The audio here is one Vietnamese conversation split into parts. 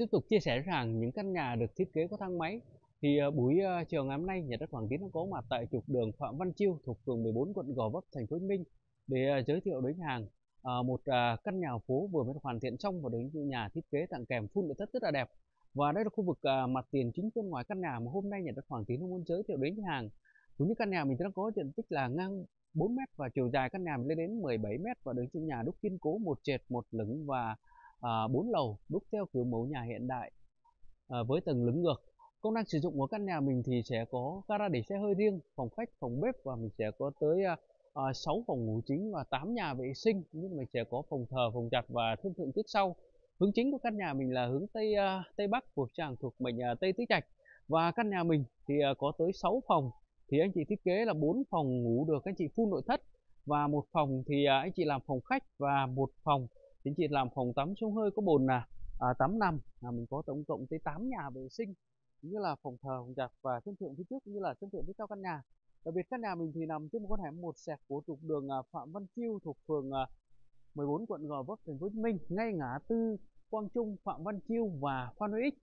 tiếp tục chia sẻ rằng những căn nhà được thiết kế có thang máy thì ờ, buổi ờ, chiều ngày hôm nay nhà đất Hoàng Tiến đã có mặt tại trục đường Phạm Văn Chiêu thuộc phường 14 quận Gò Vấp, thành phố Hồ Chí Minh để ờ, giới thiệu đến hàng. Một à, căn nhà phố vừa mới hoàn thiện xong và đến nhà thiết kế tặng kèm full nội thất rất là đẹp. Và đây là khu vực mặt tiền chính bên ngoài căn nhà mà hôm nay nhà đất Hoàng Tiến muốn giới thiệu đến hàng. Cũng như căn nhà mình đang có diện tích là ngang 4m và chiều dài căn nhà mình lên đến 17m và đường trong nhà đúc kiên cố một trệt, một lửng và à, 4 lầu đúc theo kiểu mẫu nhà hiện đại à, với tầng lửng ngược. Công năng sử dụng của căn nhà mình thì sẽ có gara để xe hơi riêng phòng khách phòng bếp và mình sẽ có tới à, à 6 phòng ngủ chính và 8 nhà vệ sinh nhưng mình sẽ có phòng thờ phòng giặt và thương thượng trước sau. Hướng chính của căn nhà mình là hướng tây à, tây bắc của tràng thuộc mệnh à, tây tứ trạch. Và căn nhà mình thì à, có tới 6 phòng thì anh chị thiết kế là bốn phòng ngủ được anh chị full nội thất và một phòng thì à, anh chị làm phòng khách và một phòng chính chị làm phòng tắm sông hơi có bồn là à, tắm nằm là mình có tổng cộng tới 8 nhà vệ sinh như là phòng thờ phòng giặt và sân thượng phía trước cũng như là sân thượng phía sau căn nhà. Đặc biệt căn nhà mình thì nằm trên một con hẻm một sẹt của trục đường à, Phạm Văn Chiêu thuộc phường à, 14 quận Gò Vấp thành phố Hồ Chí Minh ngay ngã tư Quang Trung, Phạm Văn Chiêu và Phan Huy Ích.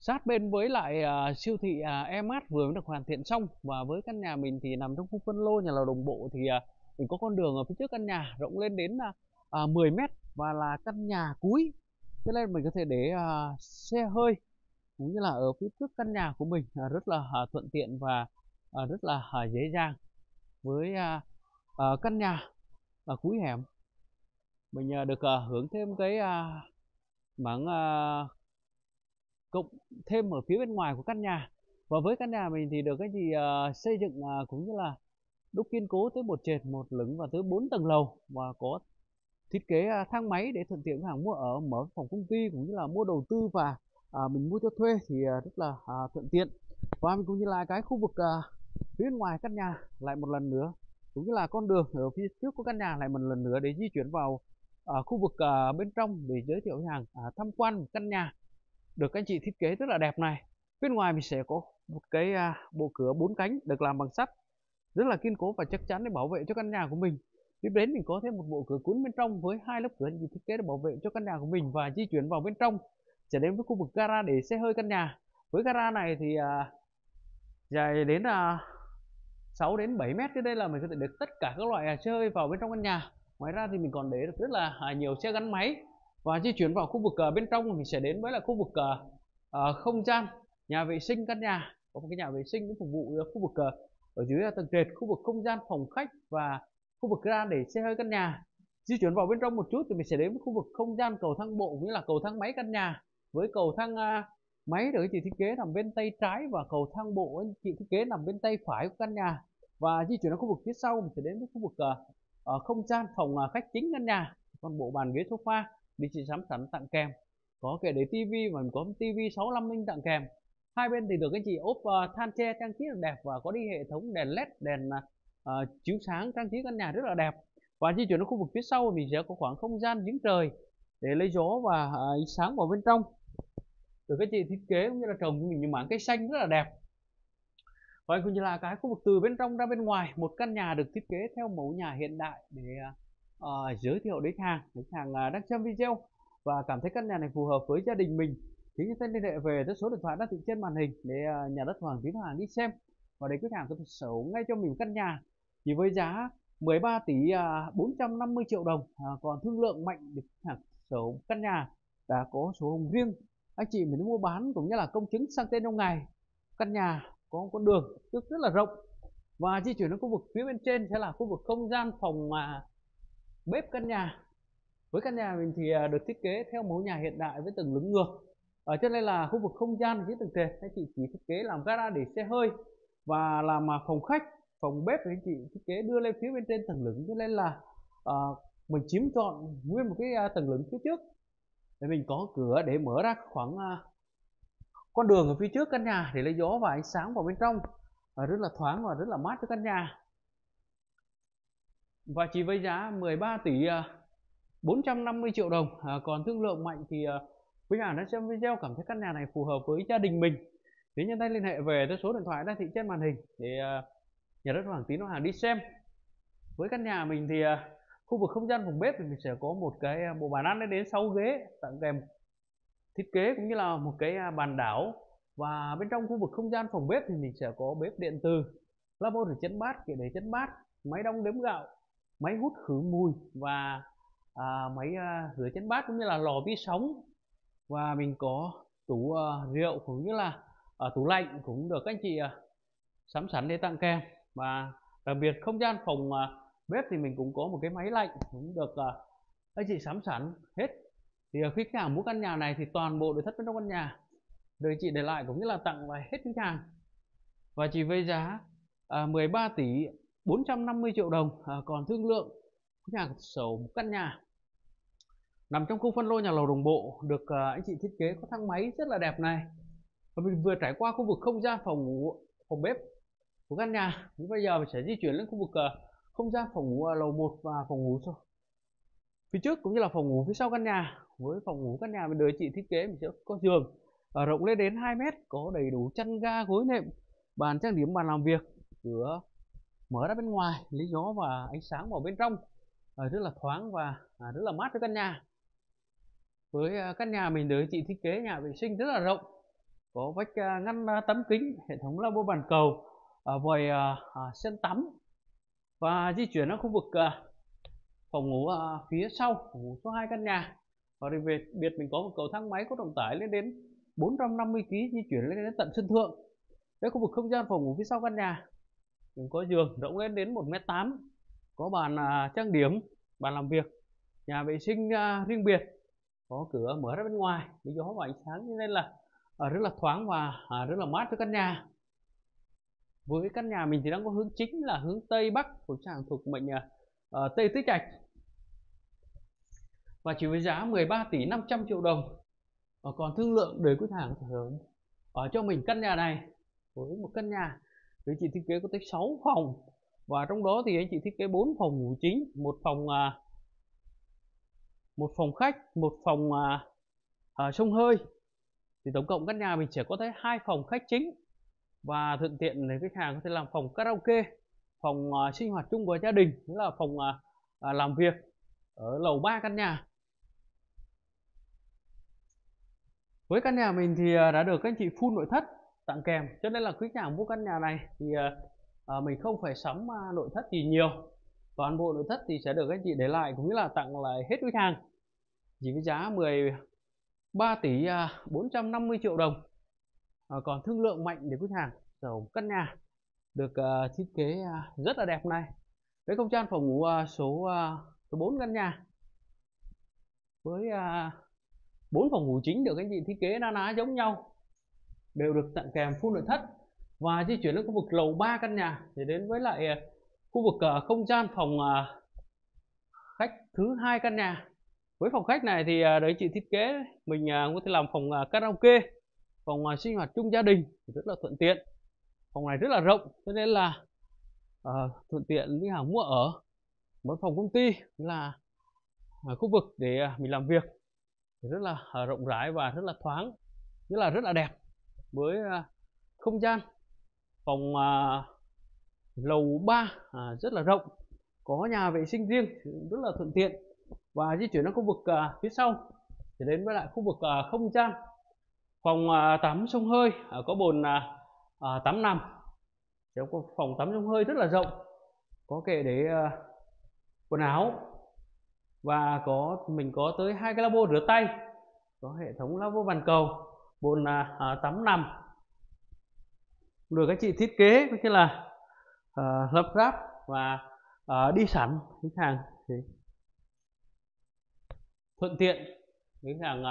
Sát bên với lại uh, siêu thị uh, Emart vừa mới được hoàn thiện xong. Và với căn nhà mình thì nằm trong khu phân lô nhà lầu đồng bộ thì uh, mình có con đường ở phía trước căn nhà rộng lên đến uh, Ờ, 10 mét và là căn nhà cuối. Cho nên mình có thể để à, xe hơi cũng như là ở phía trước căn nhà của mình à, rất là à, thuận tiện và à, rất là à, dễ dàng với à, à, căn nhà ở cuối hẻm. Mình à, được à, hưởng thêm cái à, mảng à, cộng thêm ở phía bên ngoài của căn nhà. Và với căn nhà mình thì được cái gì à, xây dựng à, cũng như là đúc kiên cố tới một trệt một lửng và tới bốn tầng lầu và có thiết kế thang máy để thuận tiện hàng mua ở mở phòng công ty cũng như là mua đầu tư và à, mình mua cho thuê thì à, rất là à, thuận tiện. Và mình cũng như là cái khu vực à, phía ngoài căn nhà lại một lần nữa. Cũng như là con đường ở phía trước của căn nhà lại một lần nữa để di chuyển vào à, khu vực à, bên trong để giới thiệu hàng à, tham quan một căn nhà được anh chị thiết kế rất là đẹp này. Bên ngoài mình sẽ có một cái à, bộ cửa bốn cánh được làm bằng sắt rất là kiên cố và chắc chắn để bảo vệ cho căn nhà của mình tiếp đến mình có thêm một bộ cửa cuốn bên trong với hai lớp cửa được thiết kế để bảo vệ cho căn nhà của mình và di chuyển vào bên trong. Sẽ đến với khu vực gara để xe hơi căn nhà. Với gara này thì à, dài đến à, 6 đến 7 mét. Cái đây là mình có thể được tất cả các loại à, xe hơi vào bên trong căn nhà. Ngoài ra thì mình còn để được rất là à, nhiều xe gắn máy và di chuyển vào khu vực à, bên trong. Mình sẽ đến với là khu vực à, à, không gian nhà vệ sinh căn nhà. Có một cái nhà vệ sinh để phục vụ à, khu vực à, ở dưới là tầng trệt khu vực không gian phòng khách và khu vực ra để xe hơi căn nhà. Di chuyển vào bên trong một chút thì mình sẽ đến với khu vực không gian cầu thang bộ cũng như là cầu thang máy căn nhà. Với cầu thang uh, máy được chị thiết kế nằm bên tay trái và cầu thang bộ anh chị thiết kế nằm bên tay phải của căn nhà. Và di chuyển đến khu vực phía sau mình sẽ đến với khu vực uh, không gian phòng uh, khách chính căn nhà. Còn bộ bàn ghế sofa đi chị sắm sẵn tặng kèm. Có kệ để tivi và có tivi 65 inch tặng kèm. Hai bên thì được anh chị ốp uh, than tre trang trí đẹp và có đi hệ thống đèn led đèn uh, Ờ, chiếu sáng trang trí căn nhà rất là đẹp. Và di chuyển đến khu vực phía sau mình sẽ có khoảng không gian giếng trời để lấy gió và uh, ánh sáng vào bên trong. Được cái chị thiết kế cũng như là trồng cho mình những mảng cây xanh rất là đẹp. Và cũng như là cái khu vực từ bên trong ra bên ngoài một căn nhà được thiết kế theo mẫu nhà hiện đại để uh, giới thiệu đến hàng. Đến hàng uh, đang xem video và cảm thấy căn nhà này phù hợp với gia đình mình thì chúng ta liên hệ về tới số điện thoại đang thị trên màn hình để uh, nhà đất Hoàng Tiến hoàng đi xem. Và để khách hàng có thể sở hữu ngay cho mình căn nhà chỉ với giá 13 tỷ à, 450 triệu đồng à, còn thương lượng mạnh được hàng sở hữu căn nhà đã có sổ hồng riêng anh chị mình mua bán cũng như là công chứng sang tên trong ngày căn nhà có con đường rất, rất là rộng và di chuyển đến khu vực phía bên trên sẽ là khu vực không gian phòng mà bếp căn nhà. Với căn nhà mình thì à, được thiết kế theo mẫu nhà hiện đại với tầng lửng ngược. Ở trên đây là khu vực không gian dưới tầng trệt anh chị chỉ thiết kế làm gara để xe hơi và làm à, phòng khách phòng bếp thì anh chị thiết kế đưa lên phía bên trên tầng lửng cho nên là uh, mình chiếm trọn nguyên một cái tầng lửng phía trước. Để mình có cửa để mở ra khoảng uh, con đường ở phía trước căn nhà để lấy gió và ánh sáng vào bên trong. Và rất là thoáng và rất là mát cho căn nhà. Và chỉ với giá 13 tỷ à, 450 triệu đồng à, còn thương lượng mạnh thì à, quý nhà đã xem video cảm thấy căn nhà này phù hợp với gia đình mình. Thì nhân tay liên hệ về tới số điện thoại đang thị trên màn hình để à, nhà đất Hoàng Tín Hàng. Đi xem. Với căn nhà mình thì à, khu vực không gian phòng bếp thì mình sẽ có một cái à, bộ bàn ăn đến 6 ghế tặng kèm thiết kế cũng như là một cái à, bàn đảo. Và bên trong khu vực không gian phòng bếp thì mình sẽ có bếp điện từ lavabo để chấn bát kệ để chấn bát máy đong đếm gạo máy hút khử mùi và à, máy à, rửa chén bát cũng như là lò vi sóng. Và mình có tủ à, rượu cũng như là à, tủ lạnh cũng được các anh chị à, sắm sẵn để tặng kèm và đặc biệt không gian phòng à, bếp thì mình cũng có một cái máy lạnh cũng được à, anh chị sắm sẵn hết. Thì à, khi khách hàng mua căn nhà này thì toàn bộ nội thất bên trong căn nhà. Được chị để lại cũng như là tặng lại hết khách hàng. Và chỉ với giá à, 13 tỷ 450 triệu đồng à, còn thương lượng khách hàng sổ một căn nhà. Nằm trong khu phân lô nhà lầu đồng bộ được à, anh chị thiết kế có thang máy rất là đẹp này. Và mình vừa trải qua khu vực không gian phòng ngủ phòng bếp của căn nhà thì bây giờ mình sẽ di chuyển lên khu vực uh, không gian phòng ngủ ở lầu 1 và phòng ngủ sau. Phía trước cũng như là phòng ngủ phía sau căn nhà. Với phòng ngủ căn nhà mình đời chị thiết kế mình sẽ có giường uh, rộng lên đến 2 mét có đầy đủ chăn ga gối nệm bàn trang điểm bàn làm việc cửa mở ra bên ngoài lấy gió và ánh sáng vào bên trong. À, rất là thoáng và à, rất là mát cho căn nhà. Với à, căn nhà mình được chị thiết kế nhà vệ sinh rất là rộng. Có vách à, ngăn à, tấm kính hệ thống lavabo bàn cầu Ờ, vòi ờ, à, sen tắm. Và di chuyển ở khu vực ờ, phòng ngủ phía sau phòng ngủ số 2 căn nhà. Và đặc biệt biệt mình có một cầu thang máy có trọng tải lên đến 450 kg di chuyển lên đến tận sân thượng. Cái khu vực không gian phòng ngủ phía sau căn nhà, mình có giường rộng lên đến 1m8 có bàn à, trang điểm, bàn làm việc, nhà vệ sinh à, riêng biệt, có cửa mở ra bên ngoài. Để gió và ánh sáng nên là rất là thoáng và rất là mát cho căn nhà với căn nhà mình thì đang có hướng chính là hướng tây bắc của chàng thuộc mệnh uh, tây tứ trạch. Và chỉ với giá 13 tỷ 500 triệu đồng và còn thương lượng để quý hàng hướng ở cho mình căn nhà này. Với một căn nhà với chị thiết kế có tới 6 phòng và trong đó thì anh chị thiết kế 4 phòng ngủ chính một phòng uh, một phòng khách một phòng uh, uh, sông hơi. Thì tổng cộng căn nhà mình chỉ có tới hai phòng khách chính và thuận tiện để khách hàng có thể làm phòng karaoke phòng uh, sinh hoạt chung của gia đình cũng là phòng uh, làm việc ở lầu 3 căn nhà. Với căn nhà mình thì đã được các anh chị full nội thất tặng kèm. Cho nên là quý khách hàng mua căn nhà này thì uh, mình không phải sắm uh, nội thất gì nhiều. Toàn bộ nội thất thì sẽ được các anh chị để lại cũng như là tặng lại hết khách hàng. Chỉ với giá 13 tỷ à, 450 triệu đồng à, còn thương lượng mạnh để khách hàng sở căn nhà được ờ, thiết kế ờ, rất là đẹp này. Với không gian phòng ngủ số số 4 căn nhà với bốn phòng ngủ chính được anh chị thiết kế na ná giống nhau đều được tặng kèm full nội thất và di chuyển đến khu vực lầu 3 căn nhà để đến với lại khu vực không gian phòng khách thứ hai căn nhà. Với phòng khách này thì đấy chị thiết kế mình có thể làm phòng karaoke phòng ngoài sinh hoạt chung gia đình thì rất là thuận tiện. Phòng này rất là rộng cho nên là uh, thuận tiện với hàng mua ở. Một phòng công ty là uh, khu vực để uh, mình làm việc. Thì rất là uh, rộng rãi và rất là thoáng rất là rất là đẹp với uh, không gian. Phòng uh, lầu 3 uh, rất là rộng có nhà vệ sinh riêng rất là thuận tiện. Và di chuyển đến khu vực uh, phía sau thì đến với lại khu vực uh, không gian phòng à, tắm sông hơi à, có bồn à, tắm nằm. Có phòng tắm sông hơi rất là rộng, có kệ để quần áo và có, mình có tới hai cái lavabo rửa tay, có hệ thống lavabo bàn cầu, bồn tắm nằm. Được các chị thiết kế, có nghĩa là lắp ráp và đi sẵn khách hàng thì thuận tiện khách hàng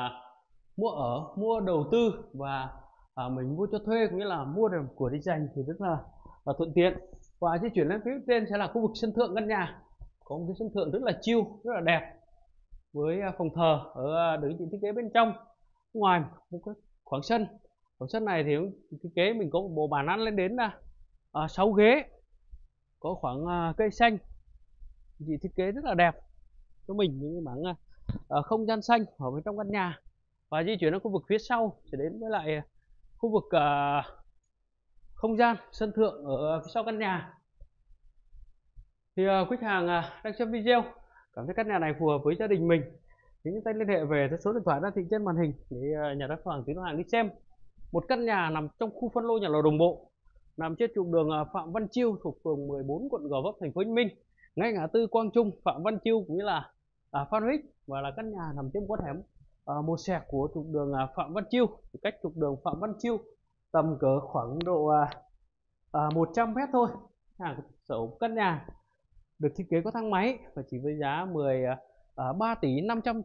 mua ở mua đầu tư và à, mình mua cho thuê cũng như là mua được của đi dành thì rất là, là thuận tiện. Và di chuyển lên phía trên sẽ là khu vực sân thượng căn nhà. Có một cái sân thượng rất là chiêu rất là đẹp với à, phòng thờ ở à, đứng được chị thiết kế bên trong. Ngoài một cái khoảng sân khoảng sân này thì thiết kế mình có một bộ bàn ăn lên đến là à, 6 ghế có khoảng à, cây xanh. Chị thiết kế rất là đẹp cho mình những mảng à, à, không gian xanh ở bên trong căn nhà và di chuyển đến khu vực phía sau sẽ đến với lại à, khu vực uh, không gian sân thượng ở phía sau căn nhà. Thì uh, khách hàng uh, đang xem video cảm thấy căn nhà này phù hợp với gia đình mình thì những ta liên hệ về số điện thoại đang thị trên màn hình để nhà đất Hoàng Tiến Hàng đi xem. Một căn nhà nằm trong khu phân lô nhà lầu đồng bộ nằm trên trục đường Phạm Văn Chiêu thuộc phường 14 quận Gò Vấp thành phố Hồ Chí Minh. Ngay ngã tư Quang Trung Phạm Văn Chiêu cũng như là à, Phan huy và là căn nhà nằm trên con hẻm. Ờ, uh, một xe của trục đường uh, Phạm Văn Chiêu cách trục đường Phạm Văn Chiêu tầm cỡ khoảng độ uh, à, à 100 mét thôi. Hàng sở căn nhà được thiết kế có thang máy và chỉ với giá 10 uh, 3 tỷ 500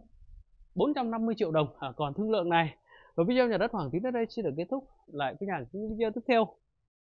450 triệu đồng. À, còn thương lượng này và video nhà đất Hoàng Tín đến đây xin được kết thúc. Lại cái nhà video tiếp theo.